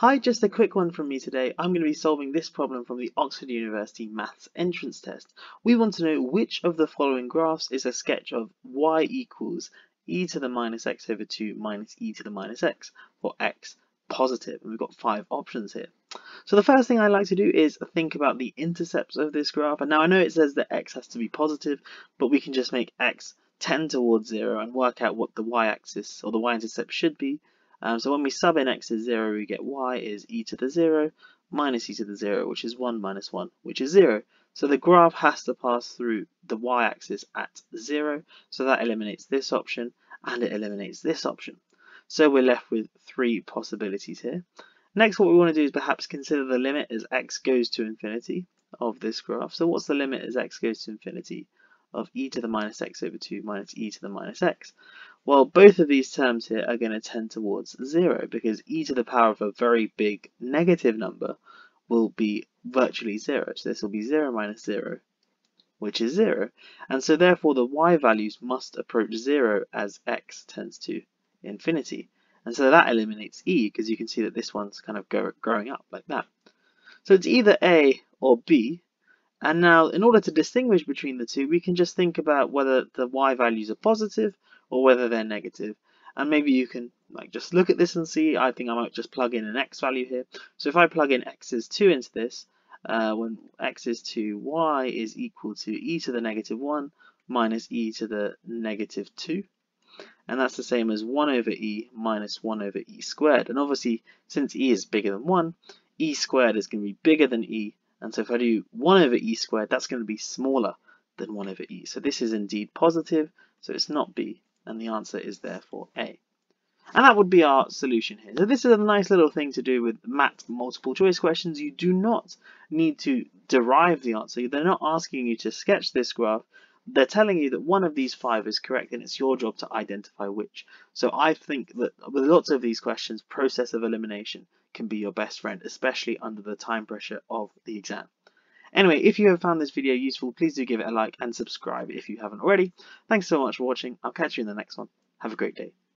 Hi, just a quick one from me today. I'm going to be solving this problem from the Oxford University Maths entrance test. We want to know which of the following graphs is a sketch of y equals e to the minus x over 2 minus e to the minus x, for x positive. And we've got five options here. So the first thing I like to do is think about the intercepts of this graph. And now I know it says that x has to be positive, but we can just make x tend towards 0 and work out what the y-axis or the y-intercept should be. Um, so when we sub in x as 0, we get y is e to the 0 minus e to the 0, which is 1 minus 1, which is 0. So the graph has to pass through the y-axis at 0, so that eliminates this option, and it eliminates this option. So we're left with three possibilities here. Next, what we want to do is perhaps consider the limit as x goes to infinity of this graph. So what's the limit as x goes to infinity of e to the minus x over 2 minus e to the minus x? Well, both of these terms here are going to tend towards 0 because e to the power of a very big negative number will be virtually 0. So this will be 0 minus 0, which is 0. And so therefore the y values must approach 0 as x tends to infinity. And so that eliminates e because you can see that this one's kind of go, growing up like that. So it's either A or B. And now in order to distinguish between the two, we can just think about whether the y values are positive or whether they're negative. And maybe you can like just look at this and see. I think I might just plug in an x value here. So if I plug in x is 2 into this, uh, when x is 2, y is equal to e to the negative 1 minus e to the negative 2. And that's the same as 1 over e minus 1 over e squared. And obviously, since e is bigger than 1, e squared is going to be bigger than e. And so if I do 1 over e squared, that's going to be smaller than 1 over e. So this is indeed positive, so it's not b and the answer is therefore A. And that would be our solution here. So this is a nice little thing to do with math multiple choice questions. You do not need to derive the answer. They're not asking you to sketch this graph. They're telling you that one of these five is correct and it's your job to identify which. So I think that with lots of these questions, process of elimination can be your best friend, especially under the time pressure of the exam. Anyway, if you have found this video useful, please do give it a like and subscribe if you haven't already. Thanks so much for watching. I'll catch you in the next one. Have a great day.